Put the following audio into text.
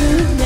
living